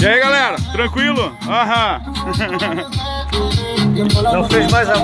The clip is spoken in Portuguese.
E aí galera, tranquilo? Aham. Não fez mais a